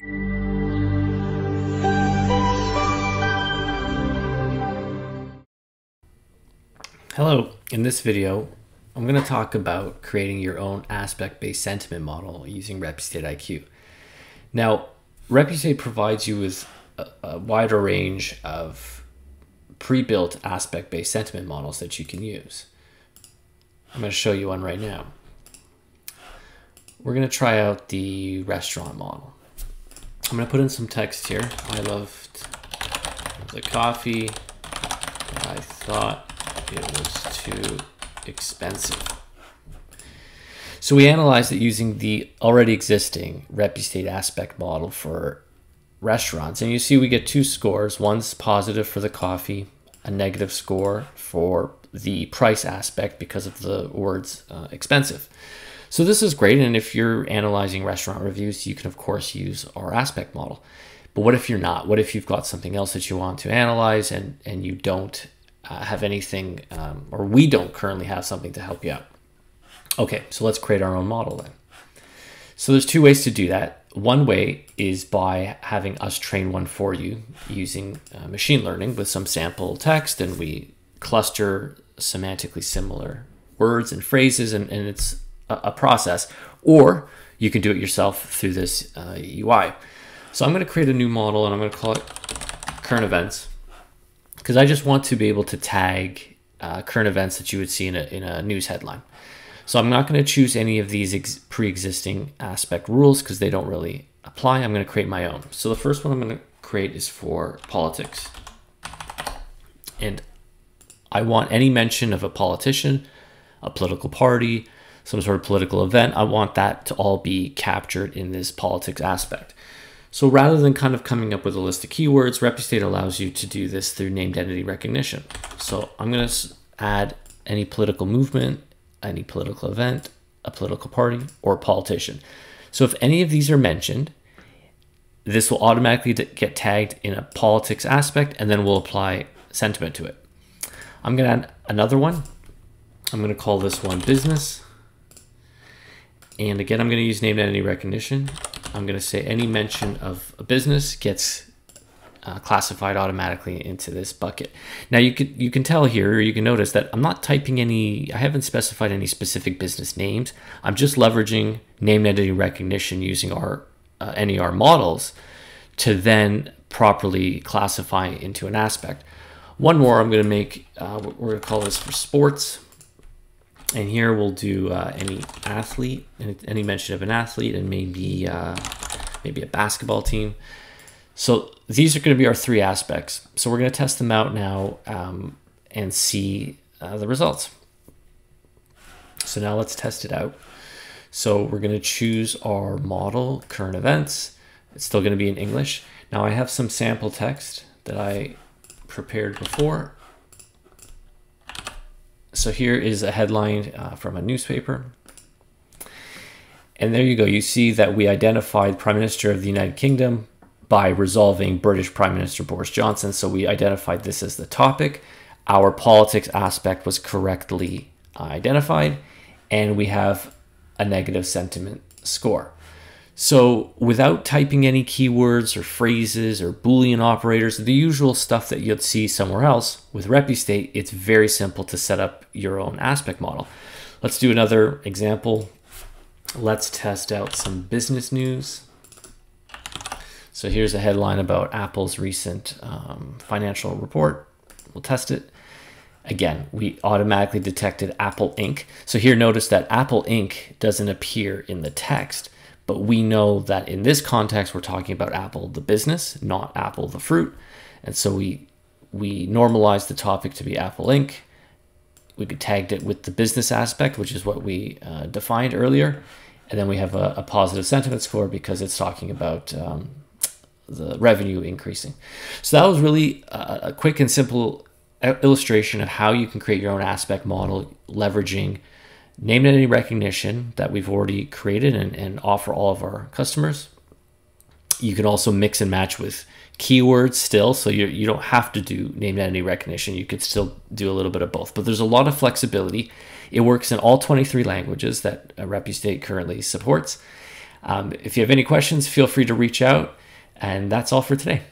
Hello, in this video, I'm going to talk about creating your own aspect-based sentiment model using Repustate IQ. Now, Repustate provides you with a, a wider range of pre-built aspect-based sentiment models that you can use. I'm going to show you one right now. We're going to try out the restaurant model. I'm to put in some text here. I loved the coffee. I thought it was too expensive. So we analyzed it using the already existing Repustate aspect model for restaurants. And you see we get two scores. One's positive for the coffee, a negative score for the price aspect because of the words uh, expensive. So this is great. And if you're analyzing restaurant reviews, you can of course use our aspect model. But what if you're not? What if you've got something else that you want to analyze and, and you don't uh, have anything, um, or we don't currently have something to help you out. Okay, so let's create our own model then. So there's two ways to do that. One way is by having us train one for you using uh, machine learning with some sample text and we cluster semantically similar words and phrases and, and it's a, process. Or you can do it yourself through this uh, UI. So I'm going to create a new model and I'm going to call it current events because I just want to be able to tag uh, current events that you would see in a, in a news headline. So I'm not going to choose any of these pre-existing aspect rules because they don't really apply. I'm going to create my own. So the first one I'm going to create is for politics. And I want any mention of a politician, a political party, some sort of political event. I want that to all be captured in this politics aspect. So rather than kind of coming up with a list of keywords, Repustate allows you to do this through named entity recognition. So I'm going to add any political movement, any political event, a political party, or politician. So if any of these are mentioned, this will automatically get tagged in a politics aspect and then we'll apply sentiment to it. I'm going to add another one. I'm going to call this one business. And again, I'm going to use named entity recognition. I'm going to say any mention of a business gets uh, classified automatically into this bucket. Now you can you can tell here, or you can notice that I'm not typing any. I haven't specified any specific business names. I'm just leveraging named entity recognition using our uh, NER models to then properly classify into an aspect. One more I'm going to make. Uh, we're going to call this for sports. And here we'll do uh, any athlete, any mention of an athlete, and maybe uh, maybe a basketball team. So these are going to be our three aspects. So we're going to test them out now um, and see uh, the results. So now let's test it out. So we're going to choose our model, current events. It's still going to be in English. Now I have some sample text that I prepared before so here is a headline uh, from a newspaper. And there you go. You see that we identified Prime Minister of the United Kingdom by resolving British Prime Minister Boris Johnson. So we identified this as the topic. Our politics aspect was correctly identified. And we have a negative sentiment score. So without typing any keywords or phrases or Boolean operators, the usual stuff that you'd see somewhere else, with Repustate, it's very simple to set up your own aspect model. Let's do another example. Let's test out some business news. So here's a headline about Apple's recent um, financial report. We'll test it. Again, we automatically detected Apple Inc. So here notice that Apple Inc. doesn't appear in the text but we know that in this context, we're talking about Apple the business, not Apple the fruit. And so we we normalized the topic to be Apple Inc. We tagged it with the business aspect, which is what we uh, defined earlier. And then we have a, a, positive sentiment score because it's talking about um, the revenue increasing. So that was really a, a quick and simple illustration of how you can create your own aspect model leveraging name entity recognition that we've already created and, and offer all of our customers. You can also mix and match with keywords still, so you, you don't have to do name entity recognition. You could still do a little bit of both, but there's a lot of flexibility. It works in all 23 languages that Repustate currently supports. Um, if you have any questions, feel free to reach out. And that's all for today.